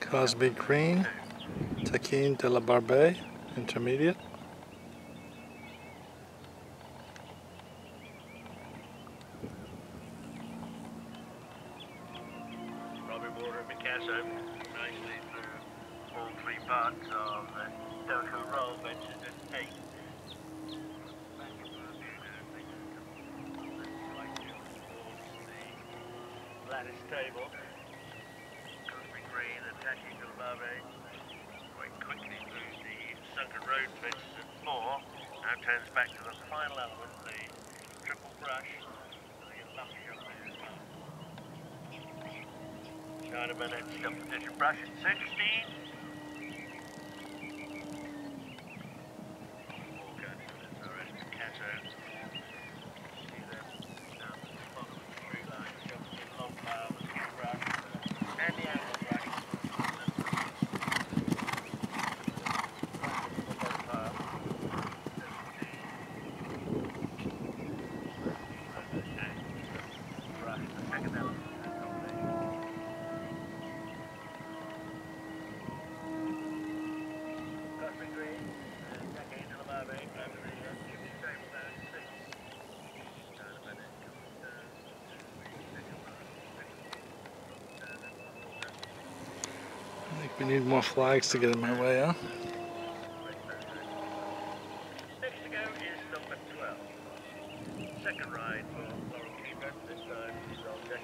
Cosby Green, Takine de la Barbais, intermediate. Robbie nicely through all three parts of the Roll ventured at 8. Lattice table. Attacking the quite quickly through the sunken road fences at 4. Now turns back to the final element, the triple brush. Chinaman at competition brush at 16. Walker, the rest of Cato. See them down at the bottom of the tree line, jumping in long pile with the brush and the angle brush. Long pile. Brush, the I think we need more flags to get in my way, huh? Next to go is number 12. Second ride for Laurel Keeper. This time